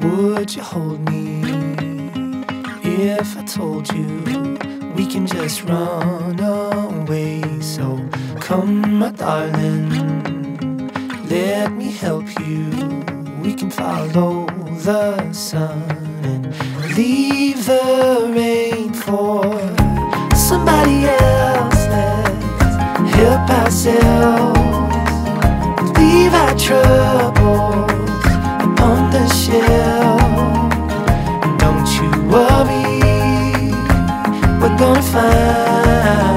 Would you hold me if I told you we can just run away? So come, my darling, let me help you. We can follow the sun and leave the rain for somebody else. Let's help ourselves. Leave our trust the shelf. Don't you worry, we're gonna find.